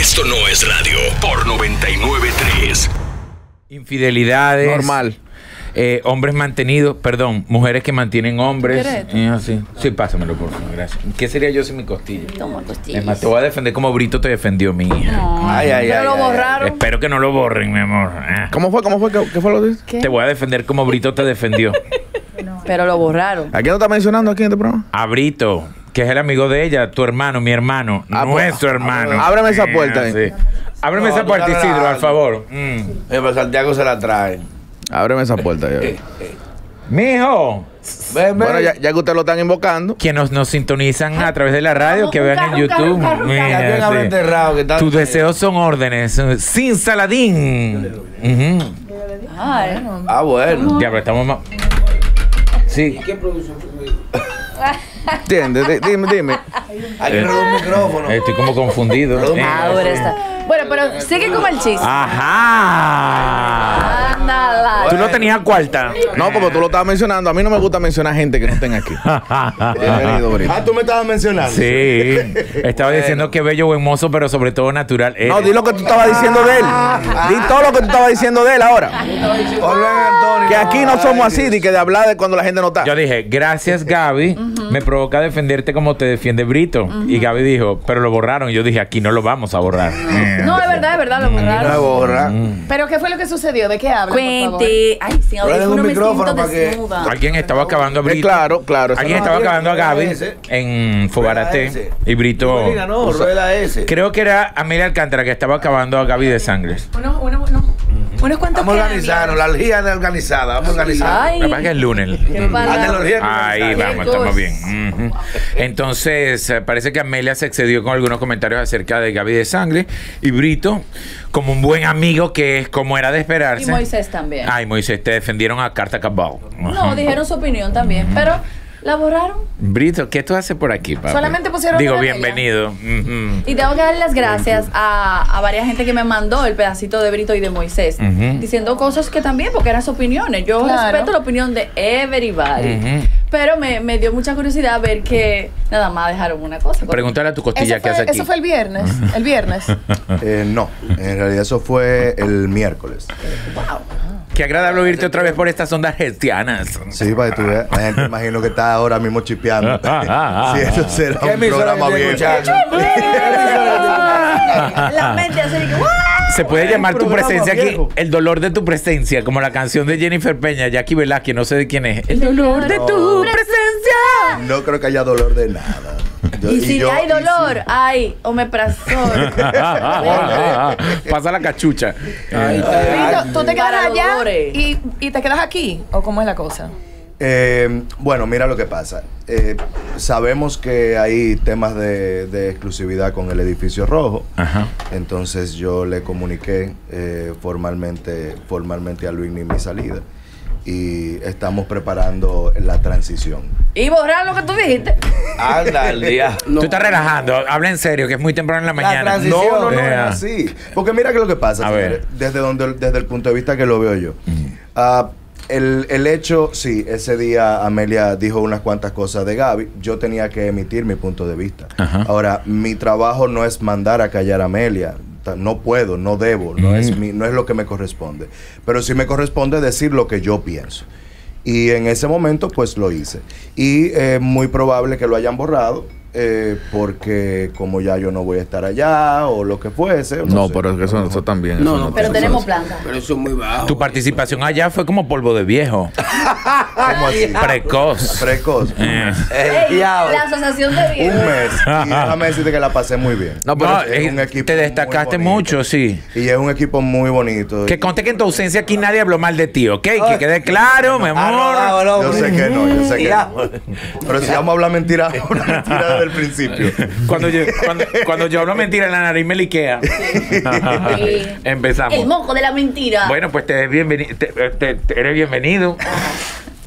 Esto no es radio por 993. Infidelidades. Normal. eh, hombres mantenidos, perdón, mujeres que mantienen hombres. Y así. Sí, pásamelo, por favor, gracias. ¿Qué sería yo sin mi costilla? Toma costillas. Es más, te voy a defender como Brito te defendió mi hija. Ay, ay, Pero ay. lo ay, borraron. Espero que no lo borren, mi amor. Ah. ¿Cómo fue? ¿Cómo fue? ¿Qué, qué fue lo que. Te voy a defender como Brito te defendió. Pero lo borraron. ¿A quién no está mencionando aquí en este programa? A Brito, que es el amigo de ella, tu hermano, mi hermano, Ah, nuestro pues, hermano. ábreme esa puerta. Sí. Ábreme No, esa puerta, Isidro, al favor. Mm. Eh, pero Santiago se la trae. Ábreme esa puerta. ya. Mijo, Ven, ven. Bueno, ya, ya que ustedes lo están invocando. que nos, nos sintonizan a través de la radio, que vean en carro, YouTube. carro, Mira, Ya sí. Tus deseos son órdenes. eh, Sin Saladín. Ujú. Ay, Ah, bueno. Diablo, estamos más. Sí. ¿Entiendes? Di- Dime, dime. Hay que robar un micrófono. Estoy como confundido. Eh, ahora está. Bueno, pero sigue con el chiste. Ajá. Ándala. Tú lo tenías a cuarta. No, como tú lo estabas mencionando, a mí no me gusta mencionar gente que no estén aquí. Bienvenido, Brito. Ah, tú me estabas mencionando. Sí. Estaba diciendo que bello, buen mozo, pero sobre todo natural. Eh, No, di lo que tú estabas diciendo de él. Di todo lo que tú estabas diciendo de él ahora. Hola, Antonio. Que aquí no somos así, de que de hablar de cuando la gente no está. Yo dije, gracias Gaby, me provoca defenderte como te defiende Brito. Y Gaby dijo, pero lo borraron. Yo dije, aquí no lo vamos a borrar. No, es verdad, es verdad, lo La borraron. borra. ¿Pero qué fue lo que sucedió? ¿De qué favor? Cuente. Ay, sin audífono me micrófono siento para que- desnuda. Alguien estaba acabando a Eh, Brito. claro, claro. Alguien no- estaba acabando a Gaby ese. en Fogarate. ese. Y Brito. Rueda ese. Creo que era Amelia Alcántara que estaba acabando a Gaby de sangre. Unos, unos, unos, unos cuantos Vamos a organizarnos. La de organizada. Vamos a organizar. Ay, Me parece que es el lunes. Mm. Ah, Ahí vamos, estamos bien. Entonces, eh, parece que Amelia se excedió con algunos comentarios acerca de Gaby de Sangre. Y Brito, como un buen amigo que es como era de esperarse. Y Moisés también. Ay, Moisés, te defendieron a carta cabal. No, dijeron su opinión también, pero la borraron. Brito, ¿qué tú haces por aquí, papi? Solamente pusieron Digo, bienvenido. Y tengo que dar las gracias a, a varias gente que me mandó el pedacito de Brito y de Moisés, diciendo cosas que también, porque eran sus opiniones. Yo Claro. respeto la opinión de everybody. Pero me, me dio mucha curiosidad ver que nada más dejaron una cosa. Pregúntale a tu costilla Eso qué hace aquí. eso fue el viernes. El viernes. Eh, no, en realidad eso fue el miércoles. Qué agradable oírte otra vez por estas ondas gestianas. Sí, para que tú veas. La gente imagino que está ahora mismo chipeando. si eso será ¿Qué un programa que bien. La mente hace que. Se puede llamar tu presencia viejo. aquí, el dolor de tu presencia, como la canción de Jennifer Peña, Jackie Velázquez, no sé de quién es. El dolor de tu presencia. No creo que haya dolor de nada. Yo- Y si yo- hay dolor, ay, omeprazol. Pasa la cachucha. ¿tú te quedas allá y te quedas aquí? ¿O cómo es la cosa? Eh, bueno, mira lo que pasa. Eh, sabemos que hay temas de, de exclusividad con el edificio rojo. Ajá. Entonces yo le comuniqué eh, formalmente, formalmente a Luis mi salida. Y estamos preparando la transición. y borrar lo que tú dijiste. Anda al día. Tú estás relajando, habla en serio, que es muy temprano en la mañana. transición. No, no, no, es así. Porque mira que lo que pasa, A señores, ver. desde, donde, desde el punto de vista que lo veo yo. Ah, el, el hecho, sí, ese día Amelia dijo unas cuantas cosas de Gaby. Yo tenía que emitir mi punto de vista. Ajá. Ahora, mi trabajo no es mandar a callar a Amelia. No puedo, no debo, no, es mi, no es lo que me corresponde. Pero sí me corresponde decir lo que yo pienso. Y en ese momento, pues lo hice. Y es muy probable que lo hayan borrado, eh, porque como ya yo no voy a estar allá o lo que fuese. No, sé. pero es que eso, eso también. No, eso no, Pero tenemos planta. Pero eso es muy bajo. Tu participación allá fue como polvo de viejo. ¿Cómo así? Precoz. Precoz. Eh. Ey, la asociación de Un viejos. mes. Y déjame decirte que la pasé muy bien. No, pero No, es eh, un equipo te destacaste mucho, sí. Y es un equipo muy bonito. Que conste que en tu ausencia aquí nadie habló mal de ti, ¿ok? Que quede claro, mi Arrogado amor. el Yo sé que no, yo sé que no. Pero si vamos a hablar mentira, una mentira desde el principio. Cuando yo, cuando, cuando yo hablo mentira, la nariz me liquea. Sí. Empezamos. El moco de la mentira. Bueno, pues te, bienveni- te- te- te- eres bienvenido.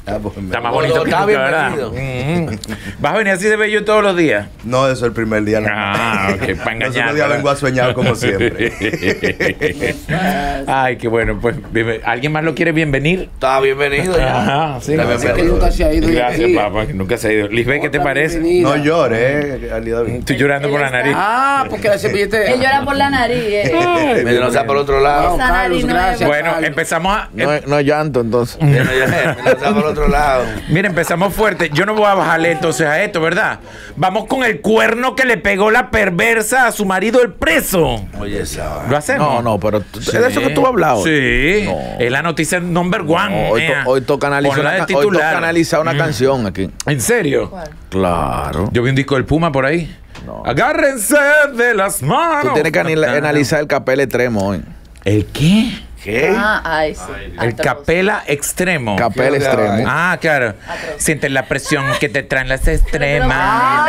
Ah, pues, Está más bonito que está nunca, ¿verdad? bienvenido. Mm. ¿Vas a venir así de bello todos los días? No, eso es el primer día. más. Ah, ok, para engañar. otros días vengo a soñar como siempre. Ay, qué bueno. Pues, ¿alguien más lo quiere bienvenir? Está bienvenido ya. Ajá, sí. Gracias, bienvenido. que nunca se ha ido. Gracias, Sí. papá, que nunca se ha ido. Lisbeth, ¿qué te parece? No llores, eh. Estoy llorando por la nariz. Ah, porque la servilleta. Él llora por la nariz. eh. No sea por otro lado. Esa nariz no es- Bueno, Carlos. empezamos a. No, no llanto, entonces. No sea por otro lado. Mira, empezamos fuerte. Yo no voy a bajarle entonces a esto, ¿verdad? Vamos con el cuerno que le pegó la perversa a su marido el preso. Oye, esa. ¿Lo hacemos? No, no, pero Sí. es de eso que tú has hablado. Sí. No. Es la noticia number one. No, hoy, to- Ea. hoy toca analizar una, hoy toca analizar una Mm. canción aquí. ¿En serio? Claro. Yo vi un disco del Puma por ahí. Agárrense de las manos. Tú tienes que analizar el capel extremo hoy. ¿El qué? ¿Qué? Ah, ay, sí. El Atroz. capela extremo. Capel Quiero que extremo. Ah, claro. Sientes la presión que te traen las extremas. Ah.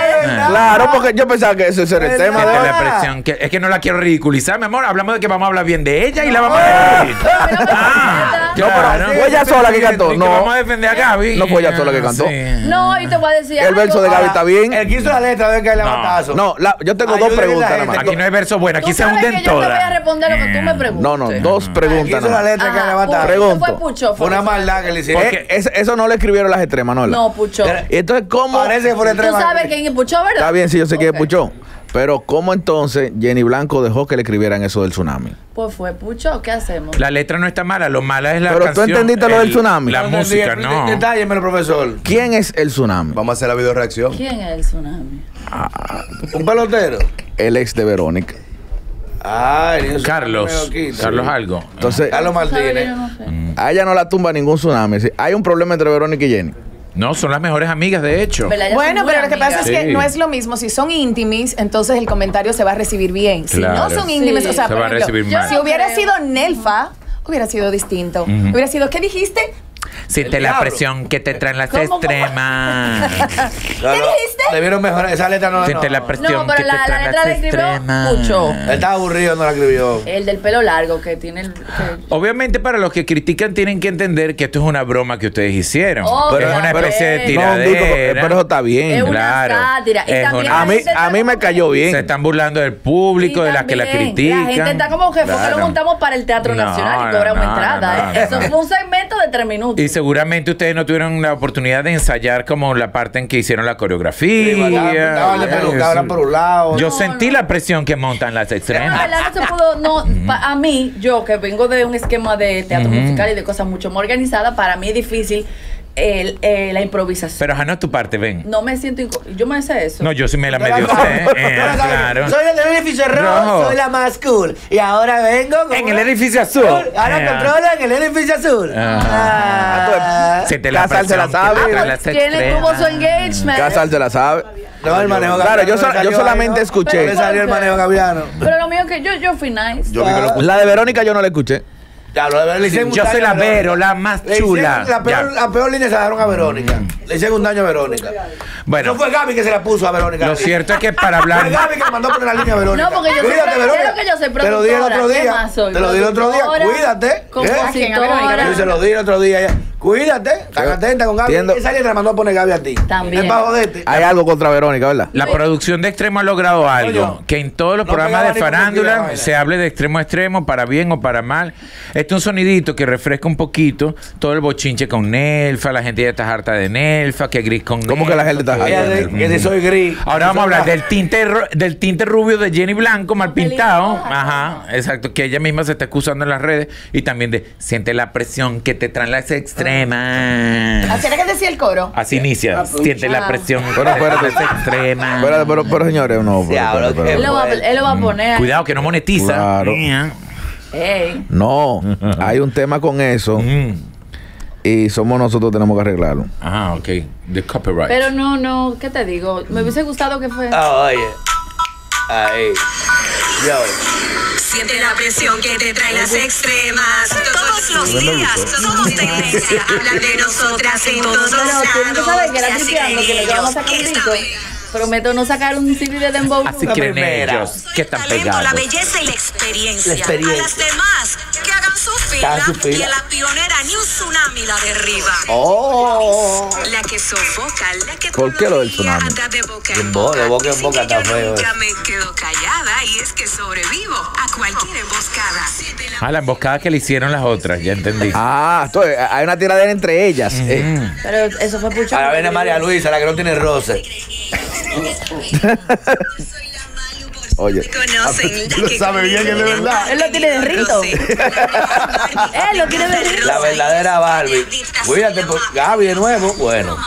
Claro, porque yo pensaba que ese era el tema de Sientes la presión que es que no la quiero ridiculizar, mi amor. Hablamos de que vamos a hablar bien de ella y la vamos a defender. Ah, No, pero fue ella sola que cantó. Que No. vamos a defender a Gaby. No fue ella sola que cantó. Sí. No, y te voy a decir. El verso de Gaby está bien. El que hizo la letra debe caerle No. batazo. No, la- yo tengo dos preguntas la nada más. Aquí no hay verso bueno, aquí Tú se hunden que yo te voy a todas. responder lo que tú me preguntes. No, no, dos El que preguntas hizo la nada más. letra Ajá, batazo. Pucho, Pregunto. fue Pucho. Fue una maldad que le hicieron. Es- eso no lo escribieron las extremas, ¿no? No, Y entonces, ¿cómo? Parece que fue la Tú sabes quién es Pucho, ¿verdad? Está bien, sí, yo sé que Ok. es Puchó. Pero, ¿cómo entonces Jenny Blanco dejó que le escribieran eso del tsunami? Pues fue Pucho, ¿qué hacemos? La letra no está mala, lo mala es la Pero tú entendiste lo del tsunami. La música, no. Detállemelo, profesor. ¿Quién es el tsunami? Vamos a hacer la video reacción. ¿Quién es el tsunami? Un pelotero. El ex de Verónica. Ay, Dios Carlos. Carlos algo. Entonces, Carlos ¿Sabes que Martínez. no sé? a ella no la tumba ningún tsunami. Hay un problema entre Verónica y Jenny. No, son las mejores amigas, de hecho. Bueno, pero lo que pasa es que Sí. no es lo mismo. Si son íntimis, entonces el comentario se va a recibir bien. Si no son íntimis, Sí. o sea, Se por va a ejemplo, recibir yo- mal. si hubiera sido Nelfa, hubiera sido distinto. Hubiera sido, ¿qué dijiste? Siente la presión que te traen las extremas. No, no, dijiste? Debieron mejorar. Esa letra no Siente no. la presión No, pero que te la- la traen letra las la escribió extremas. Pucho. Él estaba aburrido, no la escribió. El del pelo largo que tiene el. que- Obviamente para los que critican tienen que entender que esto es una broma que ustedes hicieron. Obviamente. es una especie de tiradera. Pero eso está bien. Es una claro. sátira. Y Es también una- A mí, a mí me cayó Se bien. están burlando del público, Y de las que la critican. La gente está como que fue que Claro. lo montamos para el Teatro No, Nacional y no, cobramos entrada. no, ¿eh? no, Eso no. fue un segmento de tres minutos. Y seguramente ustedes no tuvieron la oportunidad de ensayar como la parte en que hicieron la coreografía. Por un lado. Yo No, sentí no. la presión que montan las extremas. No se pudo, no, pa- a mí, yo que vengo de un esquema de teatro Ujú. musical y de cosas mucho más organizadas, para mí es difícil el, eh, la improvisación. Pero ajá, no es tu parte, ven. no me siento, yo me sé eso. No, yo sí me la Pero medio sé. eh, pero claro. Soy el del edificio rojo, Rojo. soy la más cool. Y ahora vengo con En el una- edificio azul. Ahora Ya. controla en el edificio azul. Ajá. Ah. Siente la Casal se la sabe. te ¿Quién extremas. tuvo su engagement? Casal se la sabe. No, el manejo Claro, yo, sol- yo solamente ahí, ¿no? escuché. Le salió el manejo gaviano. Pero lo mío que yo, yo fui nice. Yo vi que lo La de Verónica yo no la escuché. Le hicieron un Yo daño soy la. Vero, la más Le chula. La peor, Ya. Mm. la peor línea se la dieron a Verónica. Le hicieron un daño a Verónica. Bueno, No fue Gaby que se la puso a Verónica. lo cierto es que para Fue hablar. Gaby que mandó poner la línea a Verónica. No, porque yo soy Cuídate, pro- Verónica. que yo soy Te lo dije el otro productora. ¿Qué día. soy? Te lo dije el otro día. Cuídate. ¿Eh? compositora. Yo se lo dije el otro día. ya. Cuídate. Tan atenta con Gaby. Entiendo. Esa la mandó a poner Gaby a ti. También. Es para joderte. Hay algo contra Verónica, ¿verdad? La producción de Extremo ha logrado algo, que en todos los no programas de farándula se hable de extremo a extremo, para bien o para mal. Este es un sonidito que refresca un poquito todo el bochinche con Nelfa, la gente ya está harta de Nelfa, que gris con ¿Cómo que la gente está harta? De- Que si soy gris. Ahora vamos a hablar del tinte ro- del tinte rubio de Jenny Blanco, mal pintado. Ajá, exacto, que ella misma se está excusando en las redes. Y también de siente la presión que te traen las extremas. Así era que decía el coro. Así inicia, siente la presión que Pero espérate. Pero, pero, pero, señores, no. pero, Él lo, va, él lo va a poner. Cuidado que no monetiza. Claro. No, hay un tema con eso Mm. y somos nosotros tenemos que arreglarlo. Ah, ok. The copyright. Pero no, no, ¿qué te digo? Me hubiese gustado que fue. Ah, oye. Ahí. Yo. Siente la presión que te traen las extremas. Todos los días somos tendencia. Hablan de nosotras en todos los Pero tú, tú sabes que era lados. Y así tripeando que creen le vamos a ellos sacar que Prometo no sacar un CD de Dembow. Así La creen ellos que están pegados. la belleza y la experiencia. La experiencia. A las demás que hagan su Fila y a la pionera ni un tsunami la derriba. Oh. La que sofoca, la que ¿Por qué lo del tsunami? anda de boca En en bo- boca. de boca en boca que está yo feo nunca me quedo callada y es que sobrevivo a cualquier emboscada. Ah, la emboscada que le hicieron las otras, ya entendí. Ah, entonces, hay una tiradera entre ellas. eh. Pero eso fue Pucho. A la vena María Luisa, la que no tiene roce. Oye. Conocen, Lo que sabe bien, es de verdad. Él lo tiene de rito. Él lo tiene de rito. La verdadera Barbie. Cuídate, por Gaby de nuevo. Bueno.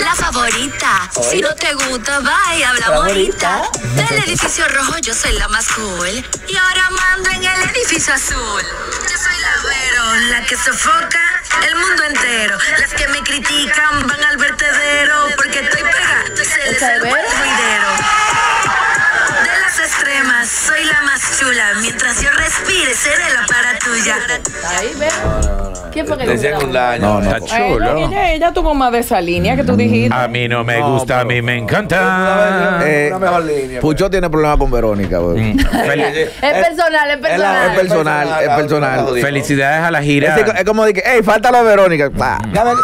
La favorita. Si no te gusta, va y habla Favorita. bonita. Del edificio rojo yo soy la más cool. Y ahora mando en el edificio azul. Yo soy la Vero, la que sofoca el mundo entero. Las que me critican van al vertedero porque estoy pegada. Se les ¿Esa es el ruidero. De soy la más chula. Mientras yo respire, seré la para tuya. Ahí, ve. ¿Quién fue que Te le hacían un. No, chulo. ella, ella tuvo más de esa línea que tú dijiste. A mí no me gusta, a mí me encanta. Eh, una mejor línea. Pucho tiene problemas con Verónica, güey. Fel- Es personal, es personal. Es personal, es personal. Felicidades a la gira. Es, es como de que, hey, falta la Verónica. Pa.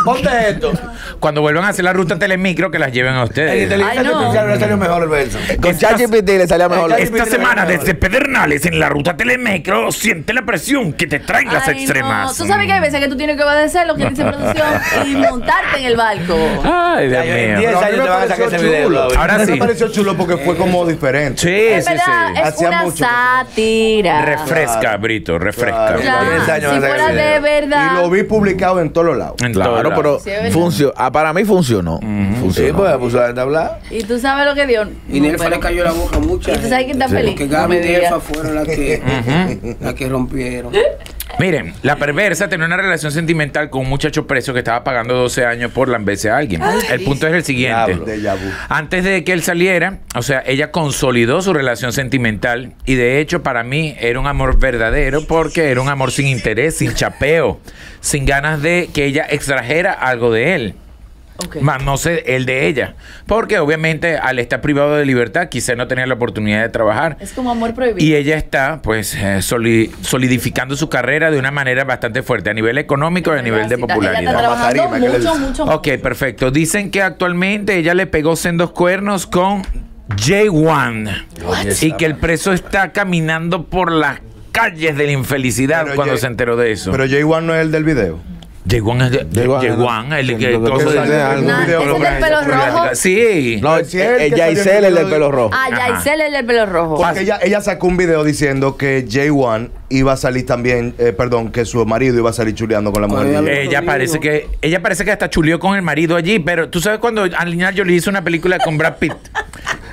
Ponte esto. Cuando vuelvan a hacer la ruta telemicro, que las lleven a En ustedes. inteligencia Ay, no. artificial le salió mejor el verso. Con ChatGPT le salía mejor. Esta semana desde Pedernales en la ruta telemicro siente la presión que te traen las Ay, no. extremas. Tú sabes que hay veces que tú tienes que obedecer lo que dice producción y montarte en el barco. Ay, Dios mío. diez Pero a mí años me te van a sacar pareció ese video. Ahora Me sí. pareció chulo porque fue como diferente. Sí, sí, verdad, sí. es Hacía una mucho que- sátira. Refresca, Brito, refresca. Si fuera de verdad. Y lo vi publicado en todos los lados. En todo Claro, lado. pero funcionó. Ah, para mí funcionó. Sí, Funcionó. pues puso a hablar. Y tú sabes lo que dio. Y Nelfa le cayó la boca a mucha ¿Y tú sabes quién está feliz? Porque Gaby me y. Nelfa fueron las que, las que rompieron. Miren, la perversa tenía una relación sentimental con un muchacho preso que estaba pagando 12 años por lamberse a alguien. el punto es el siguiente. Diablo. Antes de que él saliera, o sea, ella consolidó su relación sentimental y de hecho para mí era un amor verdadero porque era un amor sin interés, sin chapeo, sin ganas de que ella extrajera algo de él. Más no sé el de ella. Porque obviamente al estar privado de libertad quizá no tenía la oportunidad de trabajar. Es como amor prohibido. Y ella está, pues, eh, soli- solidificando su carrera de una manera bastante fuerte, a nivel económico y a nivel de Ella está popularidad. ¿qué le mucho, mucho. Ok, perfecto. Dicen que actualmente ella le pegó sendos cuernos con J1 y que el preso está caminando por las calles de la infelicidad Pero cuando Jay- se enteró de eso. Pero J1 no es el del video. J1 es de, J1, J1, el que ¿es el del pelo rojo? Sí. No, es el el del pelo rojo. Ah. Yaisel el del pelo rojo. Porque ella, ella sacó un video diciendo que J1 iba a salir también, eh, perdón, que su marido iba a salir chuleando con la mujer. De ella. ella. Parece que ella parece que hasta chulió con el marido allí, pero tú sabes cuando Angelina Jolie hizo una película con Brad Pitt,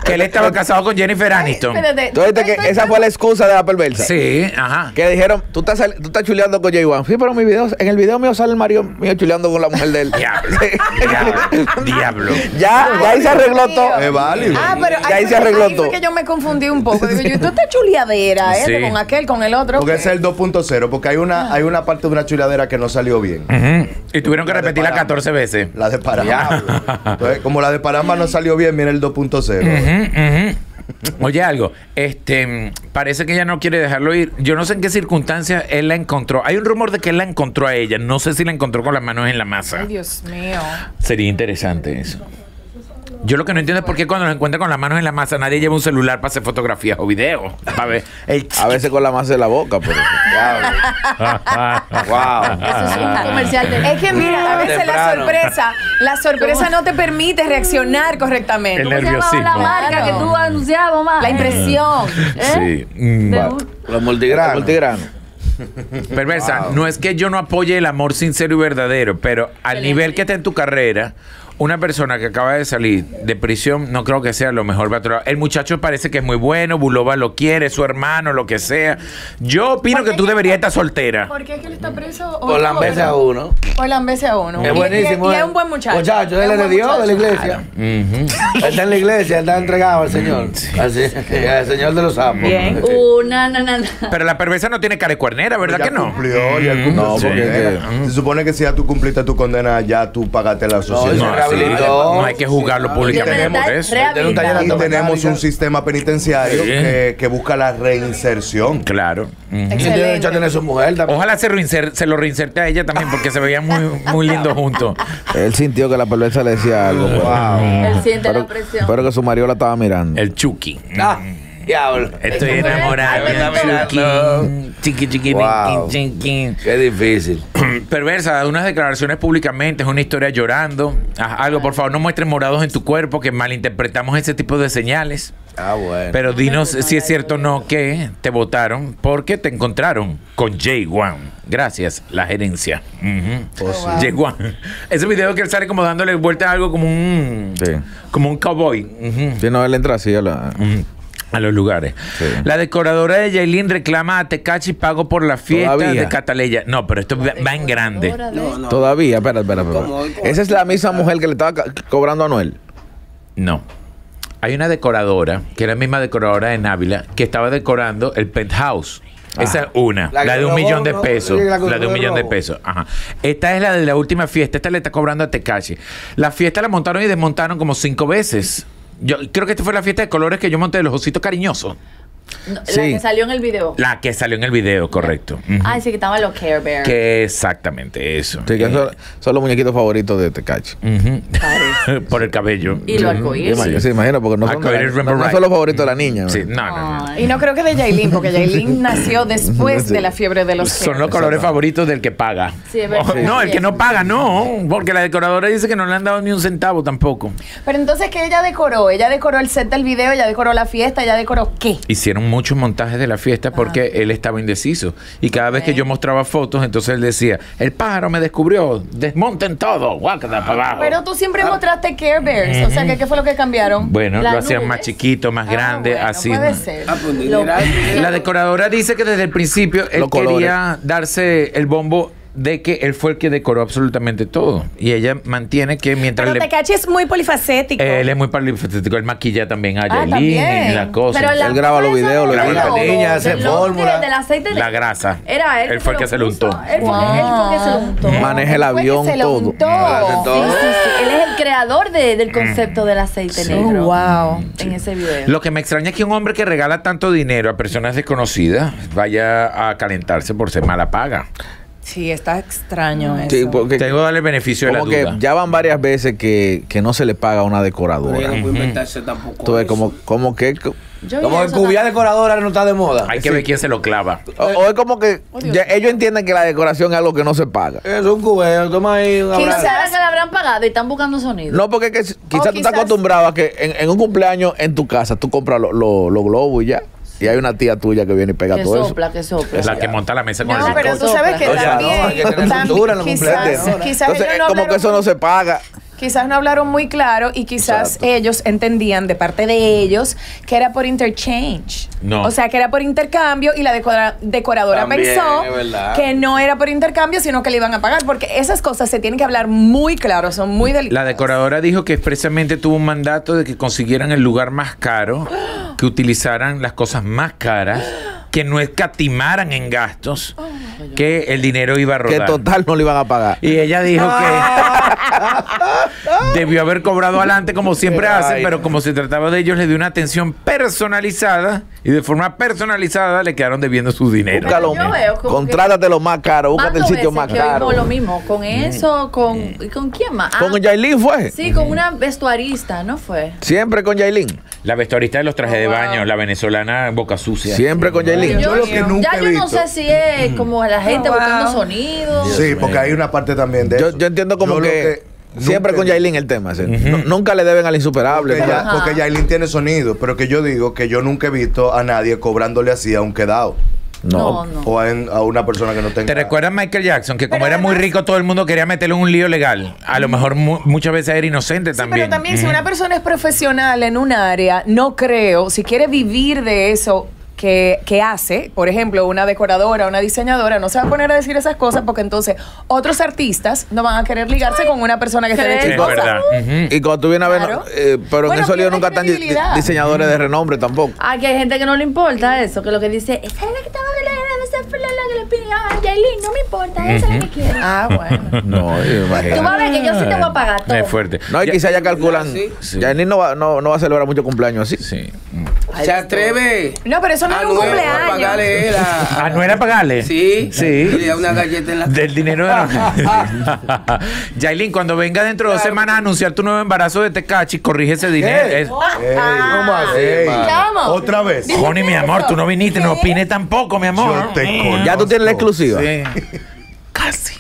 que él estaba casado con Jennifer Aniston. Espérate. Tú viste que esa fue la excusa de la perversa. Sí, ajá. Que dijeron, tú estás, sal- tú estás chuleando con J1. Sí, pero mi video, en el video mío sale el marido mío chuleando con la mujer de él. Diablo, diablo, diablo. ya, ya ahí se arregló todo. Es válido. Ah, pero Ya ahí se arregló todo. que yo me confundí un poco. Digo, yo, tú estás chuleadera, ¿eh? Sí. Con aquel, con el otro. Porque ese es el 2.0, porque hay una, hay una parte de una chuladera que no salió bien. Y tuvieron que repetirla Paramba. 14 veces. La de Paramba. Entonces, como la de Paramba no salió bien, mira el 2.0. Oye, algo, este, parece que ella no quiere dejarlo ir. Yo no sé en qué circunstancias él la encontró. Hay un rumor de que él la encontró a ella. No sé si la encontró con las manos en la masa. Ay, Dios mío. Sería interesante eso. Yo lo que no entiendo es por qué cuando nos encuentra con las manos en la masa nadie lleva un celular para hacer fotografías o videos. A ver, el A veces con la masa de la boca, pero. Wow. Eso es un comercial de. Es que mira, a veces la sorpresa, la sorpresa no te permite reaccionar correctamente. El ¿Cómo se llamaba la nerviosismo. marca que tú anunciabas, mamá? La impresión. ¿Eh? Sí. mm, Los multigranos. Multigrano. Perversa, no es que yo no apoye el amor sincero y verdadero, pero al nivel que está en tu carrera, una persona que acaba de salir de prisión no creo que sea lo mejor para. El muchacho parece que es muy bueno, Bulova lo quiere, su hermano, lo que sea. Yo opino que tú deberías estar soltera. ¿Por qué es que él está preso? Por la mesa a uno. Por la a uno. Es Y- buenísimo. Y, y eh. es un buen muchacho. Muchacho, él Es es de Dios, de la iglesia. Está en la iglesia, él está entregado al Señor. Así, al Señor de los sapos. Bien. Una, na, na, na. Pero la perversa no tiene cara de cuernera, ¿verdad ya que no? cumplió, ya cumplió No, porque-. Se supone que si ya tú cumpliste tu condena, ya tú pagaste la No, sociedad. No, hay que juzgarlo públicamente por eso. Y tenemos un sistema penitenciario que, que busca la reinserción. Claro. Tiene su mujer también. Ojalá se, reinser- se lo reinserte a ella también porque se veían muy, muy lindos juntos. Él sintió que la perversa le decía algo. pues. Él siente Pero, la presión. pero que su marido la estaba mirando. El Chucky. Ah, diablo. Estoy enamorado. Chiqui, chiqui, Wow. chiqui, chiqui. Qué difícil. Perversa, da unas declaraciones públicamente, es una historia llorando. Haz algo, por favor, no muestres morados en tu cuerpo, que malinterpretamos ese tipo de señales. Ah, bueno. Pero dinos si es cierto o no que te votaron porque te encontraron con Jay Wan. Gracias, la gerencia. Ujú. Jay Wan. Ese video que él sale como dándole vuelta a algo como un, Sí. como un cowboy. Ujú. Si no, él entra así a la. A los lugares. Sí. La decoradora de Yailin reclama a Tecachi pago por la fiesta Todavía. de Cataleya. No, pero esto va en grande. No, no. Todavía, espera, espera, espera. ¿Cómo? ¿Cómo? Esa es la misma mujer que le estaba cobrando a Noel. No. Hay una decoradora, que era la misma decoradora de Návila, que estaba decorando el penthouse. Esa es una, La de un robó, millón de pesos. La de un millón de pesos. Ajá. Esta es la de la última fiesta. Esta le está cobrando a Tecachi. La fiesta la montaron y desmontaron como cinco veces. Yo creo que esta fue la fiesta de colores que yo monté de los ositos cariñosos. No, La que salió en el video. La que salió en el video, correcto. Ay, sí, que estaban los Care Bears. Que exactamente eso. Sí, que son, son los muñequitos favoritos de Tecachi. Por el cabello. Y los arcoíris. Sí, sí, imagino, porque no son, la- no- son los favoritos de la niña. Sí, ¿no? no, no, no. Ay. Y no creo que de Yailin, porque Yailin nació después Sí. de la fiebre de los Son los colores favoritos del que paga. Sí, es verdad. Oh, no, el que no paga, no. Porque la decoradora dice que no le han dado ni un centavo tampoco. Pero entonces, ¿qué ella decoró? Ella decoró el set del video, ella decoró la fiesta, ella decoró qué? Hicieron muchos montajes de la fiesta porque él estaba indeciso. Y cada vez que yo mostraba fotos, entonces él decía, el pájaro me descubrió, desmonten todo, para abajo. Pero tú siempre mostraste Care Bears, o sea, ¿qué, qué fue lo que cambiaron? bueno, Las lo hacían nubes. más chiquito, más Ah, grande, bueno, así. Puede ser. Ah, pues Lo- dineral. La decoradora dice que desde el principio él quería darse el bombo de que él fue el que decoró absolutamente todo. Y ella mantiene que mientras Pero le... Tecachi es muy polifacético. Él es muy polifacético, él maquilla también a Ah, también. y la cosa. Pero la Él graba los videos, lo de- graba la de- niña, de- hace fórmula. Del aceite de La grasa. Era él. Él fue el que se lo untó. Él fue, el que se lo untó. Maneja el avión, se lo todo. untó. Hace todo. Sí, sí, sí. Él es el creador de- del concepto del aceite negro. Oh, wow. En ese video. Lo que me extraña es que un hombre que regala tanto dinero a personas desconocidas vaya a calentarse por ser mala paga. Sí, está extraño eso. Sí, porque Tengo que darle beneficio de la como que duda. ya van varias veces que, que no se le paga a una Pero decoradora. ella no puede inventarse tampoco. Tú ves eso. como, como que... Yo Como que cubía decoradora no está de moda. Hay que ver quién se lo clava. O, o es como que ya ellos entienden que la decoración es algo que no se paga. Es un cubero, toma ahí un ¿No abrazo. será que le habrán pagado y están buscando sonido? No, porque es que quizás tú quizás- estás acostumbrado a que en, en un cumpleaños en tu casa tú compras los lo- los globos y ya. Y hay una tía tuya que viene y pega que todo sopla, que sopla. La que monta la mesa con No, el pero tú sabes que también, no, hay que tener cultura en los quizás, cumpleaños. quizás Entonces, como que eso no se paga. Quizás no hablaron muy claro y quizás Exacto. ellos entendían de parte de ellos que era por interchange. No. O sea, que era por intercambio y la decora- decoradora También, pensó que no era por intercambio, sino que le iban a pagar. Porque esas cosas se tienen que hablar muy claro, son muy delicadas. La decoradora dijo que expresamente tuvo un mandato de que consiguieran el lugar más caro, que utilizaran las cosas más caras, que no escatimaran en gastos, que el dinero iba a Que rodar. total no le iban a pagar. Y ella dijo que debió haber cobrado adelante como siempre vaina. pero como se trataba de ellos, le dio una atención personalizada y de forma personalizada le quedaron debiendo su dinero. Búscalo. Contrátate lo más caro, búscate el Más sitio más que caro. lo mismo. Con eso, con... ¿Y con quién más? Ah, Con Yailin fue. Sí, con una vestuarista, ¿no fue? Siempre con Yailin. La vestuarista de los trajes de Oh, wow. baño, la venezolana boca sucia. Siempre con Yailin. Yo lo que nunca ya he yo no sé si es como la gente Oh, wow. buscando sonido. Sí, porque hay una parte también de Yo, eso. yo entiendo como Yo que, siempre con Yailin el tema. Nunca le deben al insuperable. Porque, ya, porque Yailin tiene sonido, pero que yo digo que yo nunca he visto a nadie cobrándole así a un quedado. No, no. O a, en- a una persona que no tenga. ¿Te recuerdas Michael Jackson? Que como Pero era muy rico, todo el mundo quería meterle en un lío legal. A lo mejor mu- muchas veces era inocente Sí, también. pero también si una persona es profesional en un área, no creo, si quiere vivir de eso, que, que hace, por ejemplo, una decoradora, una diseñadora, no se va a poner a decir esas cosas porque entonces otros artistas no van a querer ligarse con una persona que esté de Es chistosa. verdad. Ujú. Y cuando tú vienes a ver, eh, pero Bueno, en eso lío pierde nunca están diseñadores de renombre tampoco. Aquí hay gente que no le importa eso, que lo que dice, esa es la que estaba que le pidió a Yailin, no me importa, esa es la que quiero. Ah, bueno. No, Tú vas a imagínate. ver que yo sí te voy a pagar todo. Es fuerte. No, y Ya- quizá ya calculan. Sí. Sí. Ya no va, no, no va a celebrar mucho cumpleaños así. Sí. Se atreve No, pero eso no a es un cumpleaños. pagarle él a- Ah, ¿no era pagarle? Sí. Sí. Una galleta en la Del dinero de la... Yailin, cuando venga dentro de dos semanas a anunciar tu nuevo embarazo de Tecachi, corrige ese dinero. Es- Ey, ¿Cómo. Otra vez. Connie, mi amor, tú no viniste, no opines tampoco, mi amor. Yo te conozco. Ya tú tienes la exclusiva. Sí. Casi.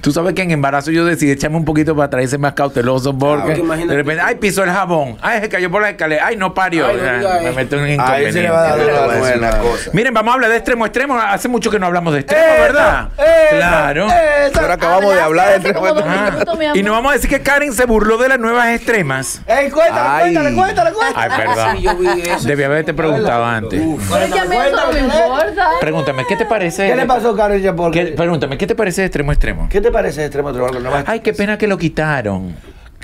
Tú sabes que en embarazo yo decidí echarme un poquito para traerse más cauteloso porque porque de repente, ay, pisó el jabón, ay, se cayó por la escalera, ay, no parió. Ay, Ah, me eso. meto en un Ahí se le va a dar inconveniente. Miren, vamos a hablar de extremo a extremo. Hace mucho que no hablamos de extremo, Eh, ¿verdad? eh, claro. eh, Pero acabamos de hablar de Ah, amor. y no vamos a decir que Karen se burló de las nuevas extremas. ¡Ey, cuéntale, cuéntale, cuéntale, cuéntale! Ay, perdón. Sí, yo vi eso. Debí haberte preguntado antes. Pero ya me eso no me importa. Pregúntame, ¿qué te parece? ¿Qué le pasó, Carol ¿Qué- Porque pregúntame, ¿qué te parece de extremo a extremo? ¿Qué te parece extremo otro algo? Nuevas- Ay, qué pena que lo quitaron.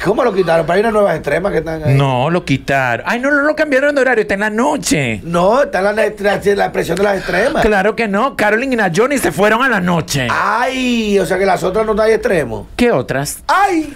¿Cómo lo quitaron? ¿Para ir a nuevas extremas que están ahí? No, lo quitaron. Ay, no, no lo cambiaron de horario, está en la noche. No, está la, la, la expresión de las extremas. Claro que no. Carolyn y Johnny se fueron a la noche. Ay, o sea que las otras no hay extremos. ¿Qué otras? Ay,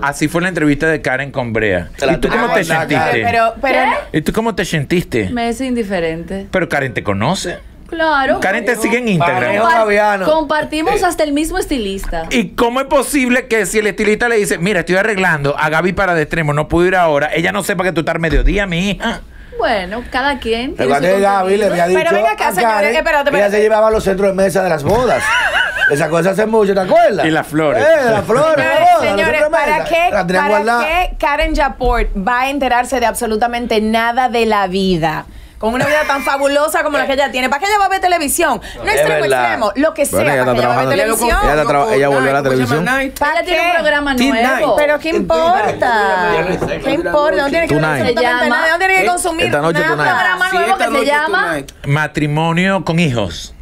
Así fue la entrevista de Karen con Brea. ¿Y tú cómo te sentiste? Pero, pero ¿Qué? ¿Y tú cómo te sentiste? Me es indiferente. Pero Karen te conoce. Claro. Karen te sigue en Instagram. Fabiano. Compartimos hasta el mismo estilista. ¿Y cómo es posible que si el estilista le dice, mira, estoy arreglando a Gaby para de extremo, no puedo ir ahora, ella no sepa que tú estás al mediodía, mi hija? Bueno, cada quien. su que Gaby le había dicho Pero venga acá, señores, Karen espérate, ella espérate. se llevaba a los centros de mesa de las bodas. Esa cosa hace mucho, ¿te acuerdas? Y las flores. Eh, las flores, la Señores, ¿para qué, ¿para guardada. qué Karen Japort va a enterarse de absolutamente nada de la vida? Con una vida tan fabulosa como la que ella tiene. ¿Para qué ella va a ver televisión? No Es extremo, verdad. extremo. Lo que sea, Bueno, ella para ella va a ver televisión. Ella está traba- ella volvió a la televisión. ¿Para Ella tiene un programa nuevo. Pero ¿qué importa? ¿Qué importa? No tiene que llama- nada. No tiene que consumir nada. Un programa nuevo que se llama. Matrimonio con hijos.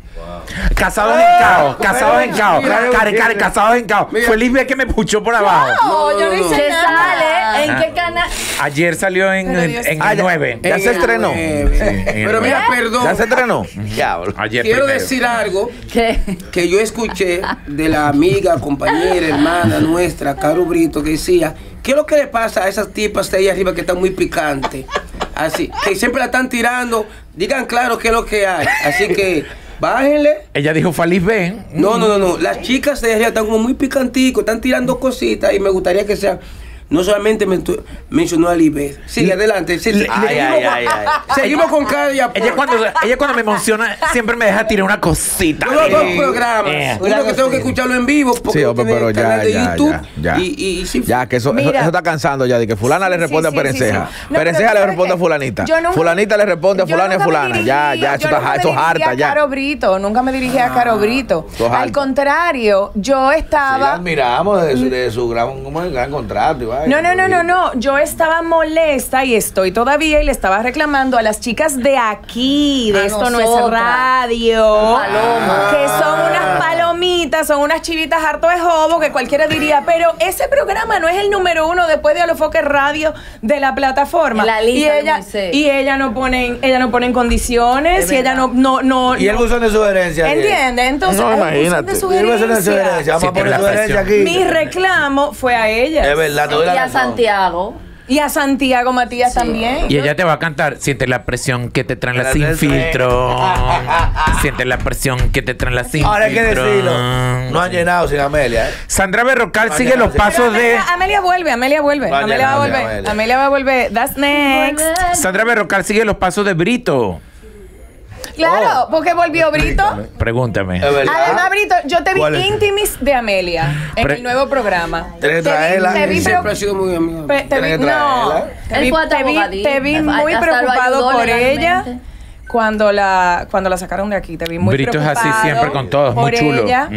Casados en caos, casados en caos. Karen, Karen, casados en caos. Fue Lisbeth que me puchó por abajo. No, yo no hice nada. sale en Ah. qué canal. Ayer salió en, en, Ah, el ya- 9. ya En se estrenó. Pero mira, perdón. ¿Ya se estrenó? Diablo. Ayer Quiero primero. decir algo ¿Qué? que yo escuché de la amiga, compañera, hermana nuestra, Caro Brito, que decía, ¿qué es lo que le pasa a esas tipas de ahí arriba que están muy picantes? Así, que siempre la están tirando, digan claro qué es lo que hay. Así que bájenle. Ella dijo fue a Lisbeth. No, no, no, no. Las chicas de están como muy picanticos, están tirando cositas y me gustaría que sean. No solamente men- mencionó a Libet. Sigue adelante. Sí, sí. Ay, seguimos ay, con- ay, ay. Seguimos con cada día. Ella cuando, ella cuando me emociona siempre me deja tirar una cosita. Tengo dos Eh, programas. eh. Uno que tengo que escucharlo en vivo porque Sí, hombre, pero ya, canal de ya, YouTube. ya, ya. Y, y, y sí, Ya, que eso, eso, Mira. eso está cansando ya, de que fulana Sí, le responde sí, a Perenceja. sí, sí. No, Perenceja le ¿sabes responde a fulanita. Yo nunca- fulanita le responde a fulana y fulana. Ya, dirigí- ya, eso yo está, nunca me eso harta a ya. Caro Brito, nunca me dirigí a Caro Brito. Al contrario, yo estaba. admiramos de su, de su gran, ¿cómo es? gran contrato. No, no, no, no, no. Yo estaba molesta y estoy todavía y le estaba reclamando a las chicas de aquí, de A esto no es radio, Paloma. que son unas palomitas, son unas chivitas harto de jobo que cualquiera diría, pero ese programa no es el número uno después de Alofoque Radio de la plataforma. La y ella y ella no pone, en- ella no pone en condiciones Es y ella no, verdad. no, no. Y el buzón de sugerencias. ¿Entiende? Entonces, No, imagínate. el buzón de sugerencias. Vamos Sí, a poner sugerencias aquí. Mi reclamo fue a ella. Es verdad, Y a. Santiago. Y a Santiago Matías también. Y ella te va a cantar, siente la presión que te traen las sin filtro. siente la presión que te traen las sin Ahora hay que filtro. decirlo. No han llenado sin Amelia. ¿eh? Sandra Berrocal No, sigue los pasos de... Amelia, Amelia vuelve, Amelia vuelve. Amelia va a Amelia, volver. Amelia. Amelia va a volver. That's next. Sandra Berrocal sigue los pasos de Brito. Claro, porque volvió Brito. Pregúntame. Además, Brito, yo te vi intimis de Amelia en Pre- el nuevo programa. Te traerla. te vi Siempre ha sido muy amigo. te vi- no, te vi, te vi- te muy preocupado por ella cuando la cuando la sacaron de aquí. Te vi muy Brito es así preocupado siempre con todos, muy chulo. ella.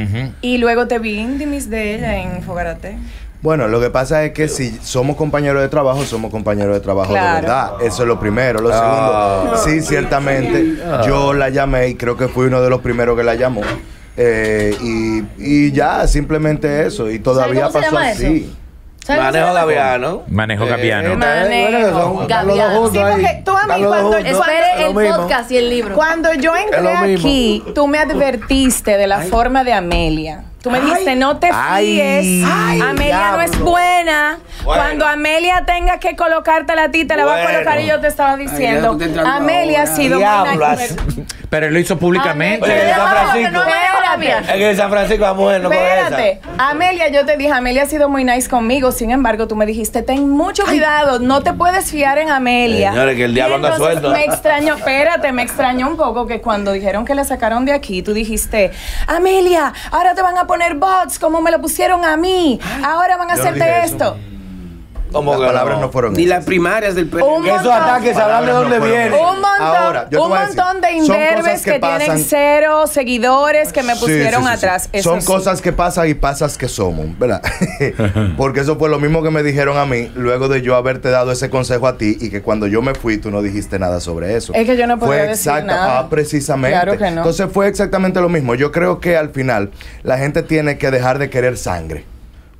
Y luego te vi intimis de ella en Fogarate. Bueno, lo que pasa es que si somos compañeros de trabajo, somos compañeros de trabajo Claro. de verdad. Eso es lo primero. Lo segundo, sí, ciertamente, yo la llamé y creo que fui uno de los primeros que la llamó. Eh, y, y ya, simplemente eso. Y todavía cómo se pasó llama así. ¿Sabes cómo se Manejo? Gaviano. Manejo Eh, Gaviano. eh, Manejo dos Gaviano. Sí, porque tú a mí cuando-. Espere Es el podcast y el libro. Cuando yo entré aquí, tú me advertiste de la forma de Amelia. Tú me dijiste, no te fíes. Ay, Amelia no es diablo. buena. Bueno. Cuando Amelia tenga que colocártela a ti, te la va a Bueno. colocar. Y yo te estaba diciendo, Amelia ha sido Diablas. buena. Pero él lo hizo públicamente. Oye, Amelia, San no, Francisco. no. Es que en San Francisco la mujer no Espérate, esa. Amelia, yo te dije, Amelia ha sido muy nice conmigo. Sin embargo, tú me dijiste, ten mucho cuidado, no te puedes fiar en Amelia. Señores, que el diablo anda suelto. Me extrañó, espérate, me extrañó un poco que cuando dijeron que la sacaron de aquí, tú dijiste, Amelia, ahora te van a poner bots como me lo pusieron a mí. Ahora van a Yo no hacerte eso. Las que palabras no fueron Ni esas. las primarias del Un. Que esos montón. ataques sabrán de Palabras dónde no fueron vienen. Un montón, Ahora, yo te un voy a decir, montón de son cosas imberbes que, que pasan- tienen cero seguidores que me Sí, pusieron sí, sí, sí. atrás. Eso Son sí. cosas que pasan y pasas que somos, ¿verdad? Porque eso fue lo mismo que me dijeron a mí luego de yo haberte dado ese consejo a ti y que cuando yo me fui tú no dijiste nada sobre eso. Es que yo no podía fue decir exacta- nada. Ah, precisamente. Claro que no. Entonces fue exactamente lo mismo. Yo creo que al final la gente tiene que dejar de querer sangre.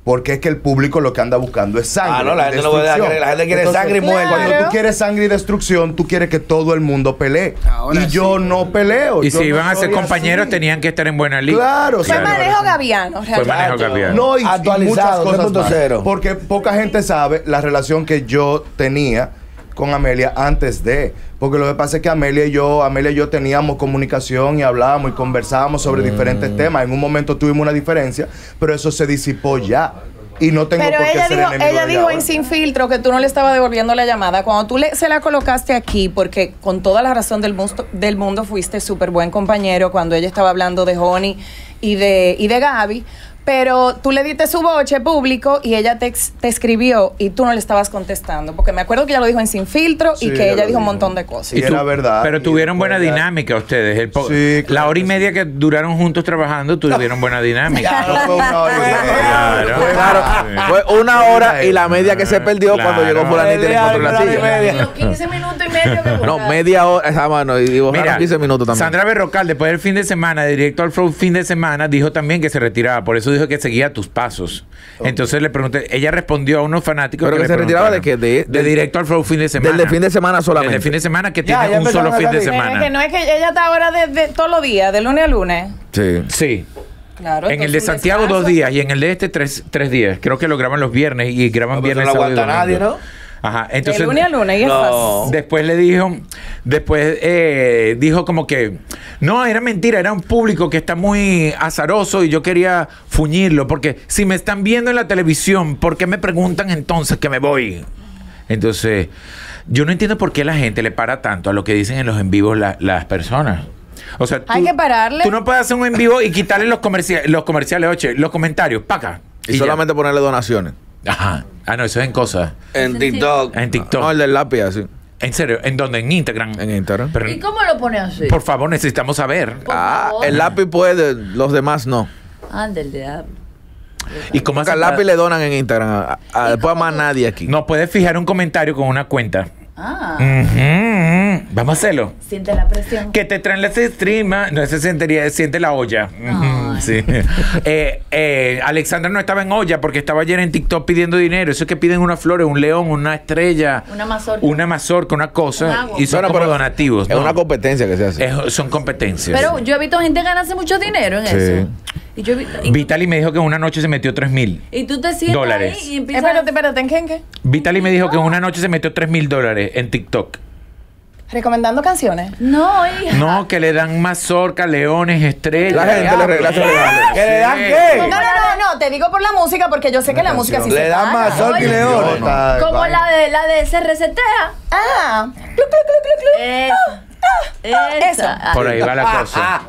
Porque es que el público lo que anda buscando es sangre. Ah, no, la gente no puede dejar la gente quiere sangre y muerte. Cuando tú quieres sangre y destrucción, tú quieres que todo el mundo pelee. Ahora y yo no peleo. Y yo si no iban a ser compañeros, así. tenían que estar en buena liga. Claro, Fue claro. manejo gaviano, Fue realmente. manejo Gaviano. No, y, muchas cosas más. 3.0. Porque poca gente sabe la relación que yo tenía con Amelia antes de. Porque lo que pasa es que Amelia y yo, Amelia y yo teníamos comunicación y hablábamos y conversábamos sobre Mm. diferentes temas. En un momento tuvimos una diferencia, pero eso se disipó ya. Y no tengo Pero por qué ella ser dijo, enemigo ella dijo ahora. en Sin Filtro que tú no le estabas devolviendo la llamada. Cuando tú le, se la colocaste aquí, porque con toda la razón del mundo, del mundo fuiste súper buen compañero cuando ella estaba hablando de Honey y de, y de Gaby. Pero tú le diste su boche público y ella te, ex- te escribió y tú no le estabas contestando. Porque me acuerdo que ella lo dijo en Sin Filtro Sí, y que ella dijo un montón de cosas. Sí, era verdad. Pero Y tuvieron buena dinámica ustedes. El po- Sí, la hora y media que duraron juntos trabajando, tuvieron buena dinámica. No fue una hora y media. Claro. Fue- Claro, fue una hora y la media que se perdió cuando llegó fulanita y le encontró la y silla. media. Los 15 minutos y medio que No, media hora, esa mano, y borraron 15 minutos también. Sandra Berrocal, después del fin de semana, directo al Flow fin de semana, dijo también que se retiraba. Por eso dijo que seguía tus pasos. Entonces le pregunté, ella respondió a unos fanáticos. ¿Pero que le se retiraba de qué? De- De, del- directo al Flow fin de semana. Del de fin de semana solamente. Del de fin de semana que Ya, tiene ya un solo fin de. Pero es semana. que no es que ella está ahora de, de todos los días, de lunes a lunes. Sí. Sí. Claro. En el de Santiago dos días y en el de este tres, tres días. Creo que lo graban los viernes y graban No, viernes. no y aguanta nadie. ¿no? Ajá. De Entonces, lunes a lunes y es No. fácil. Después le dijo, después eh, dijo como que, no, era mentira, era un público que está muy azaroso y yo quería fuñirlo, porque si me están viendo en la televisión, ¿por qué me preguntan entonces que me voy? Entonces, yo no entiendo por qué la gente le para tanto a lo que dicen en los en vivos la- las personas. O sea, Hay que pararle. Tú no puedes hacer un en vivo y quitarle los comerciales, los comerciales, oye, los comentarios, paca. Y, ya. solamente ponerle donaciones. Ajá. Ah, no, eso es en cosas. En TikTok. En TikTok. No, el del lápiz, así. En serio, ¿en dónde? En Instagram. En Instagram. Pero- ¿Y cómo lo pone así? por favor, necesitamos saber. Por Ah, favor. el lápiz puede, los demás no. Ándale, ah. ¿Y cómo Porque hace al para- lápiz le donan en Instagram. A, a- después a más nadie aquí. No puedes fijar un comentario con una cuenta. Ah. Vamos a hacerlo. siente la presión. Que te traen las streamas. No, ese sentiría, siente la olla. Ay. Sí. Eh, eh, Alexandra no estaba en olla porque estaba ayer en TikTok pidiendo dinero. Eso es que piden unas flores, un león, una estrella, Una mazorca. una mazorca, una Un cosa. Y son Bueno, como donativos. Es ¿no? una competencia que se hace. Es- son competencias. Pero yo he visto gente ganarse mucho dinero en Sí. eso. Y, yo y, Vitali me dijo que una noche se metió 3 mil. y tú te sientas Dólares. ahí y empiezas... Espérate, espérate, ¿en qué? ¿En qué? Vitali me dijo que una noche se metió 3 mil dólares en TikTok. Recomendando canciones. No, hija. No, que le dan mazorca, leones, estrellas. La gente le regala sus regalos. ¿Que le dan No, qué? no, no, no, te digo por la música porque yo sé que la música sí Le se dan paga. mazorca y leones. Como la de la de se resetea. Ah, cluc. Eso. Esa. Por ahí va la cosa.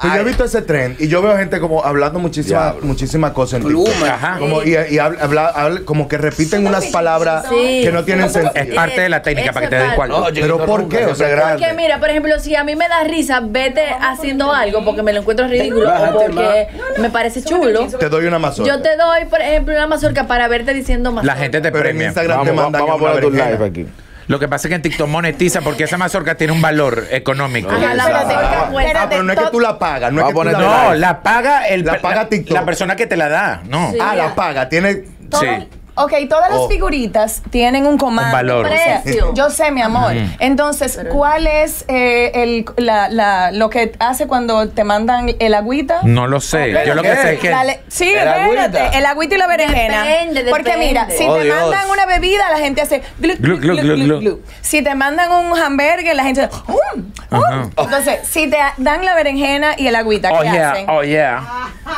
Pues yo he visto ese tren y yo veo gente como hablando muchísimas muchísimas cosas en TikTok. Ajá. Como, y, y habla, habla- habla- como que repiten unas palabras Sí. que no tienen Es sentido. parte de la técnica Eso para que te es den cual. No, Pero ¿por qué? O sea, grande. Porque mira, por ejemplo, si a mí me da risa, vete haciendo algo porque me lo encuentro ridículo o porque me parece chulo. Te doy una mazorca. Yo te doy, por ejemplo, una mazorca para verte diciendo más. La gente te Pero en. Instagram te Vamos, mandan vamos a poner tu live aquí. Lo que pasa es que en TikTok monetiza porque esa mazorca tiene un valor económico. Ajá, la mazorca. Ah, pero no es que tú la pagas, no es Vamos que tú a la No, paga el La paga TikTok. la persona que te la da, no. Sí. Ah, la paga, tiene Todo- Sí. Ok, todas las Oh. figuritas tienen un comando. Un valor. O sea, Precio. yo sé, mi amor. Entonces, ¿cuál es eh, el, la, la- lo que hace cuando te mandan el agüita? No lo sé. Yo lo que ¿qué? sé es que sí, ¿El espérate, agüita? el agüita y la berenjena. Depende, Porque depende. mira, si Oh, te Dios. mandan una bebida, la gente hace glu, Glu, glu, glu, glu. Si te mandan un hamburger, la gente hace um. Ajá. Entonces, si te dan la berenjena y el agüita, Oh ¿qué yeah, hacen? oh yeah.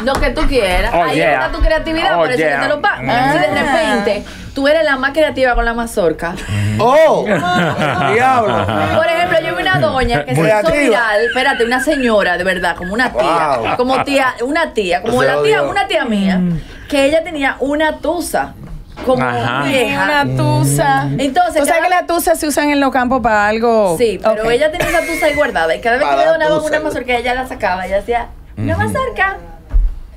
Lo que tú quieras. Oh, Ahí yeah. está tu creatividad, Oh, por eso yeah. que te lo pagan. Mm. Si de repente tú eres la más creativa con la mazorca. ¡Oh! ¡Diablo! Por ejemplo, yo vi una doña que Muy se hizo viral, espérate, una señora de verdad, como una tía, Wow. como tía, una tía, como la tía, una tía mía, que ella tenía una tusa, como Ajá. vieja. Una tusa. Entonces, ¿Tú sabes que las tusas se usan en los campos para algo? Sí, pero ella tenía esa tusa ahí guardada y cada vez que le la donaban tusa. una mazorca, ella la sacaba, ella decía, una mazorca.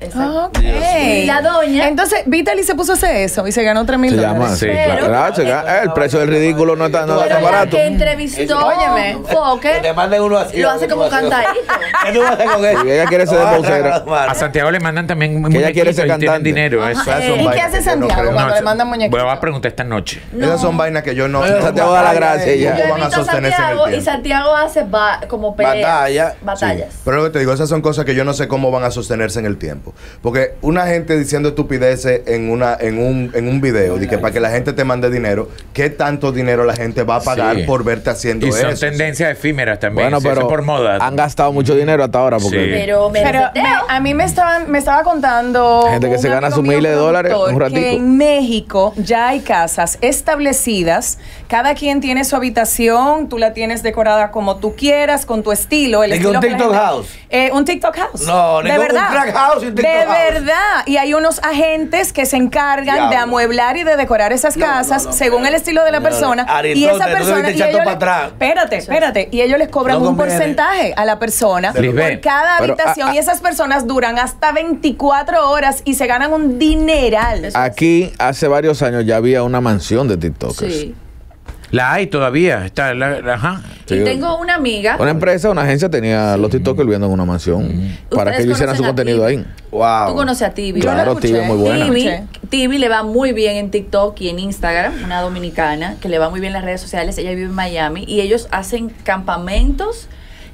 Exacto. Ok. Y la doña- Entonces, Vitaly se puso a hacer eso y se ganó 3 mil Se llama dólares. así. Pero- claro. Eh, el precio del ridículo no está, no está Pero tan la barato. que entrevistó Óyeme. Que te Foque manden uno así. lo hace como cantadito. ¿Qué tú vas a hacer con eso? Ella quiere ser. A Santiago le mandan también ella quiere muñequitos ser cantante. dinero. Eh, ¿Y qué hace Santiago cuando No, le mandan muñequitos? Voy a preguntar esta noche. Esas son vainas que yo no. Pero no- Santiago da la gracia ya. ¿Cómo he van a sostenerse en el Santiago y? Santiago hace como peleas. Batalla. Batallas. Pero lo que te digo, esas son cosas que yo no sé cómo van a sostenerse en el tiempo. Porque una gente diciendo estupideces en una en un, en un video, de que para que la gente te mande dinero, ¿qué tanto dinero la gente va a pagar Sí. por verte haciendo Y son eso? tendencias efímeras también. Bueno, eso pero por moda. han gastado mucho dinero hasta ahora porque Sí. Pero me Pero me- a mí me estaban me estaba contando Gente que se gana sus miles de dólares, un ratico. que en México ya hay casas establecidas, cada quien tiene su habitación, tú la tienes decorada como tú quieras, con tu estilo, el ¿De que estilo un TikTok gente- house? Eh, un TikTok house. No, de ningún- un verdad. crack house de house. verdad. Y hay unos agentes que se encargan de amueblar y de decorar esas No, casas no, según el estilo de la no, persona. y esa persona y ellos le- para atrás. espérate, espérate, y ellos les cobran No un porcentaje a la persona por cada pero, habitación y esas personas duran hasta 24 horas y se ganan un dineral. aquí hace varios años ya había una mansión de TikTokers. Sí. La hay todavía. Está, la- la- ajá. Sí. Y tengo una amiga. Una empresa, una agencia tenía los TikTokers viviendo en una mansión para que ellos hicieran su contenido ahí. Wow. Tú conoces a Tibi. Claro. Tibi es muy buena. Tibi le va muy bien en TikTok y en Instagram, una dominicana que le va muy bien en las redes sociales. Ella vive en Miami y ellos hacen campamentos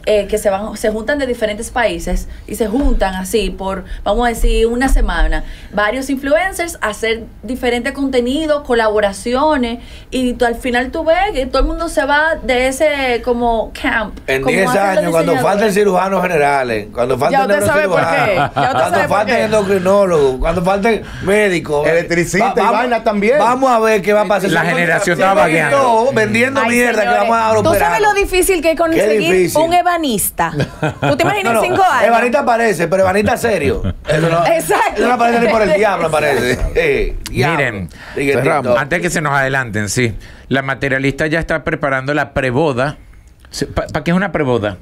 eh, que se van, se juntan de diferentes países y se juntan así por, vamos a decir, una semana. Varios influencers a hacer diferente contenido, colaboraciones y tú, al final tú ves que todo el mundo se va de ese como camp. En como 10 hacen los años, cuando falten cirujanos generales, cuando falten neurocirujanos, cuando falten endocrinólogos, cuando falten médicos, Electricista y vamos- vaina también. Vamos a ver qué va a pasar. La generación estaba vendiendo Ay, mierda que vamos a Tú operar. sabes lo difícil que es conseguir difícil. un ebanista. ¿Tú te imaginas No, no, cinco años? Evanita aparece, pero Evanita serio. Eso no, Exacto. Eso no aparece ni por el diablo, aparece. Eh, diablo. Miren. TikTok. Antes que se nos adelanten, sí. La materialista ya está preparando la preboda. ¿Para qué es una preboda?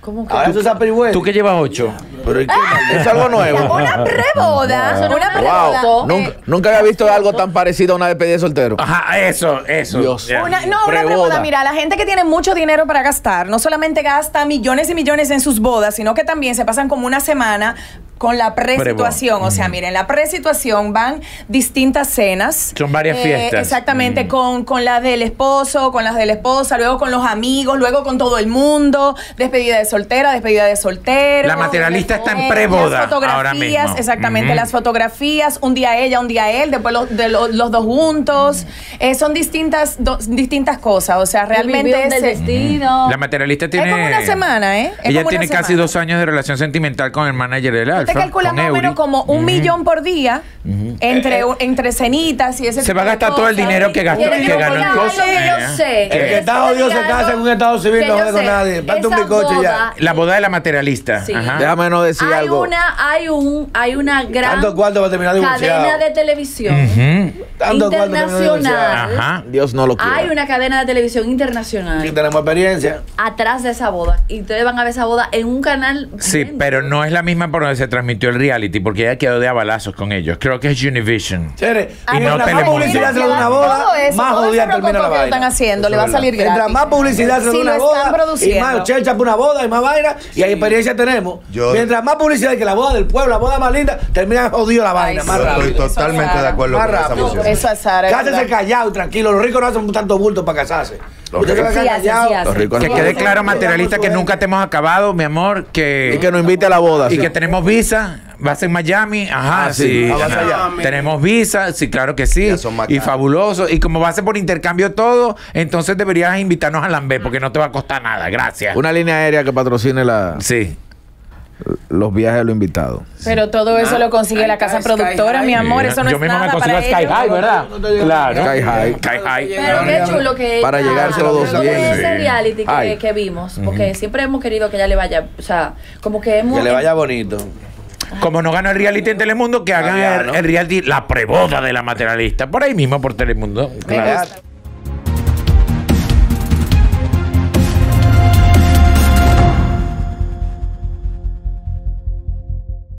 ¿Cómo que? Ahora eso es. Tú que llevas ocho. Pero ¿y qué Es algo nuevo. Una preboda. Una preboda. Wow. Nunca, nunca había visto algo tan parecido a una despedida de soltero. Ajá, eso, eso. Dios. Una, no, una Preboda. preboda. Mira, la gente que tiene mucho dinero para gastar, no solamente gasta millones y millones en sus bodas, sino que también se pasan como una semana con la presituación. O sea, miren, la presituación van distintas cenas. Son varias fiestas. Exactamente, Mm. con, con la del esposo, con las de la esposa, luego con los amigos, luego con todo el mundo, despedida de soltera, despedida de soltero. La materialista está en Eh, preboda las fotografías, ahora mismo. Exactamente, las fotografías, un día ella, un día él, después los, de lo- los dos juntos. Eh, son distintas, do- distintas cosas. O sea, realmente es, destino. La materialista tiene. es como una semana, ¿eh? Es Ella como una tiene casi dos años de relación sentimental con el manager del ¿Tú te te Alfa, calcula más o menos como un millón por día entre, entre cenitas y ese Se va a gastar todo el dinero que gastó, ¿Quiere que que ganó en cosas. que yo Eh, sé? El que ¿Quieres está que jodido se casa en un estado civil, que no jode con nadie. Falta un y ya. La boda de la materialista. Sí. Déjame no decir hay algo. una, hay un, hay una gran Tanto cuarto va a terminar divorciado. cadena de televisión internacional. Ajá. Dios no lo quiere. Hay una cadena de televisión internacional Sí, tenemos experiencia. atrás de esa boda. Y ustedes van a ver esa boda en un canal. Sí, pero no es la misma por donde se transmitió el reality, porque ella quedó de abalazos con ellos. Creo que es Univision. Chere, Y no mientras más Telemundo. publicidad se le da una boda, eso, más jodida termina la vaina. están haciendo, le va a salir gratis. Mientras más publicidad se da una boda, y más chelcha para una boda y más vaina, y hay experiencia tenemos. Yo- Mientras más publicidad que la boda del pueblo, la boda más linda, termina jodido la vaina, más Yo rápido. estoy totalmente de acuerdo Más con esa moción. Eso es Cásese callado y tranquilo. Los ricos no hacen tanto bulto para casarse. Los ricos- Sí sí. Los ricos Que no- quede claro, materialista, que nunca te hemos acabado, mi amor, que... Y que nos invite a la boda. Y sí. que tenemos visa, vas en Miami, ajá, Ah, sí. sí. Ah. Tenemos visa, sí, claro que sí. Y fabuloso. Y como va a ser por intercambio todo, entonces deberías invitarnos a Lambé, porque no te va a costar nada. Gracias. Una línea aérea que patrocine la, Sí. Los viajes de los invitados. Pero todo eso lo consigue la casa productora, High. mi amor. Sí. Eso no Yo es mismo nada me consigo para Sky ellos. High, ¿verdad? Claro. Sky High. Sky High. Pero qué chulo que Para ella- llegar todos todo bien. ese reality que, vimos, porque siempre hemos querido que ella le vaya, o sea, como que hemos Que le vaya bonito. Como no ganó el reality en Telemundo, que hagan Ah, ya, el, ¿no? el reality La Preboda de la Materialista. Por ahí mismo, por Telemundo. Me Claro. gusta.